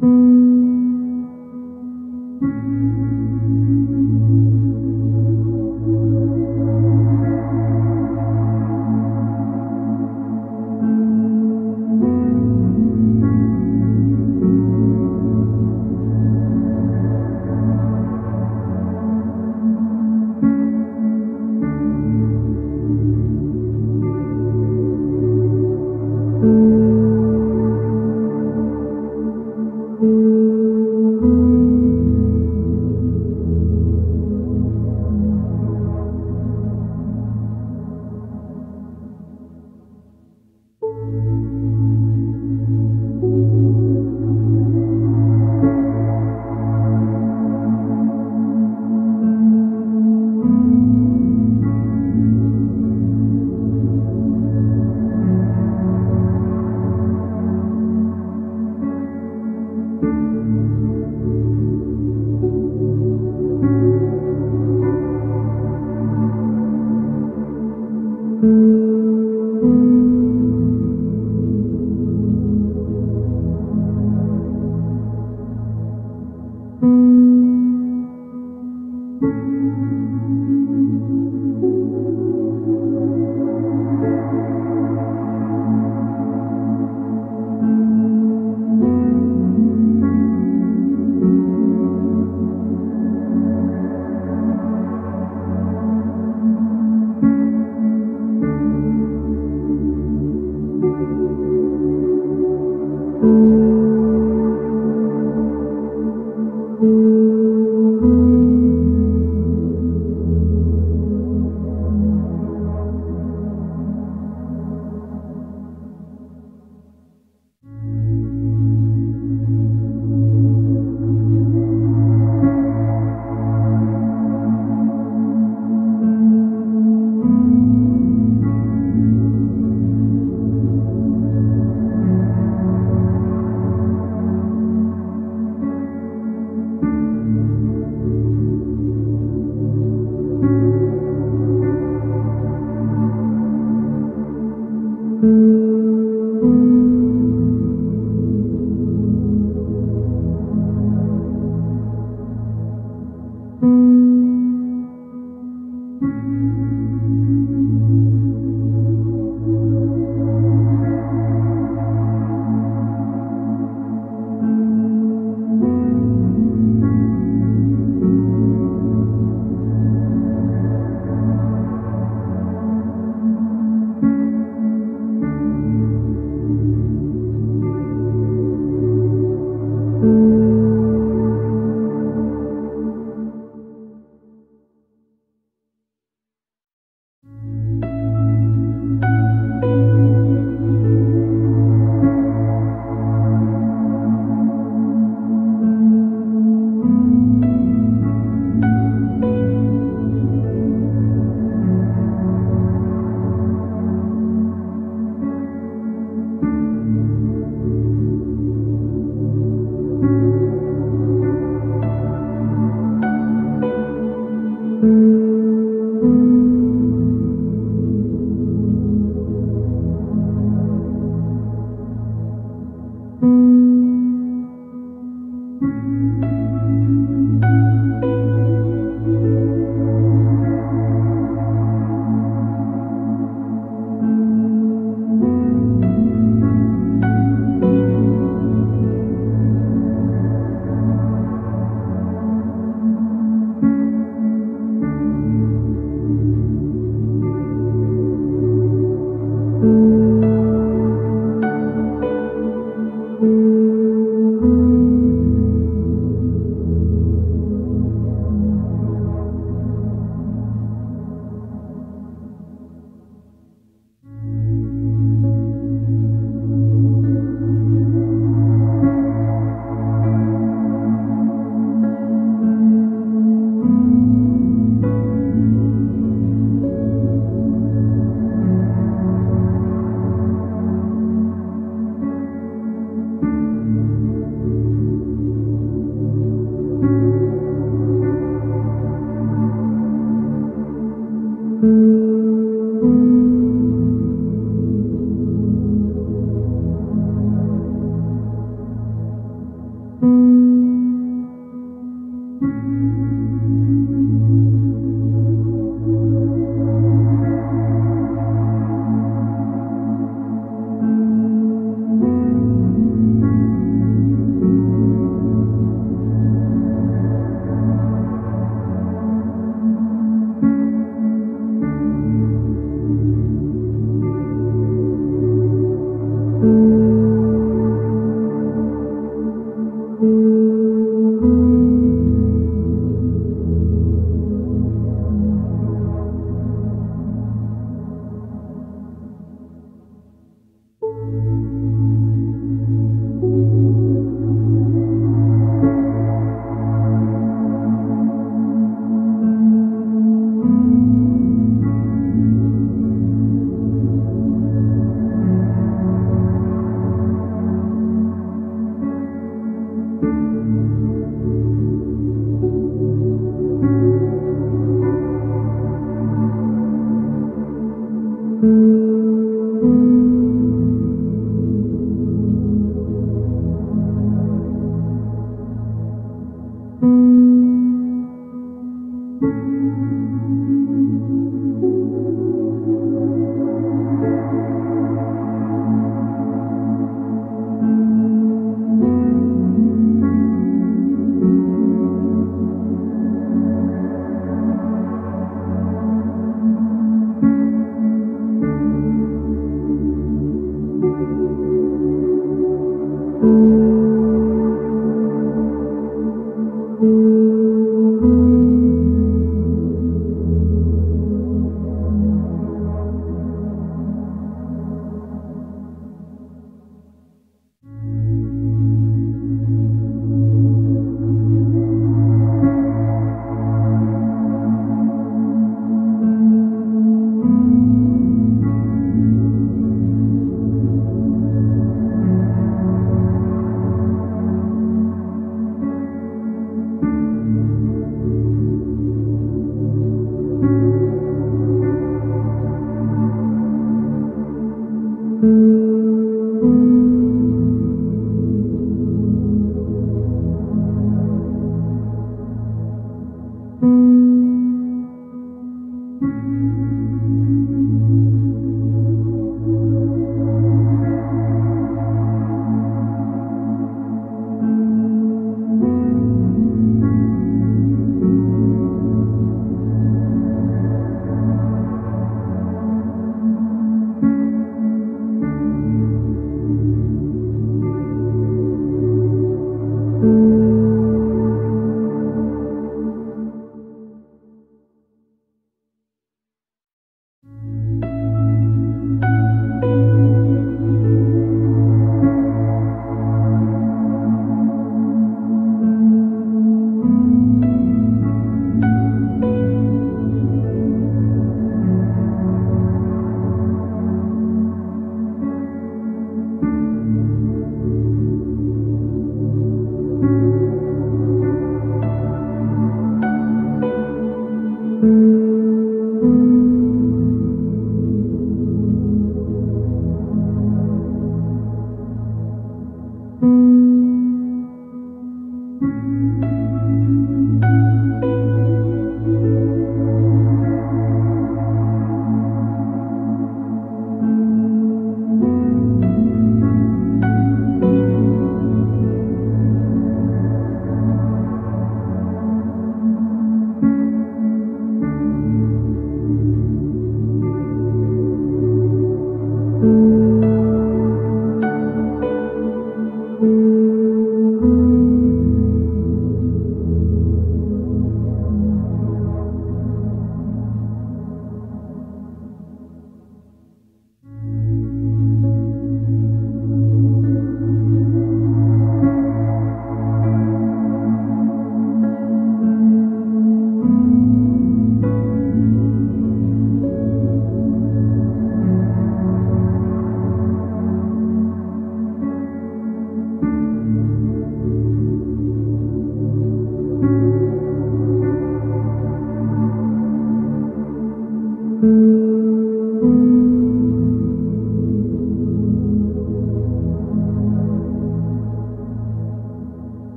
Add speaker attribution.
Speaker 1: Mm-hmm.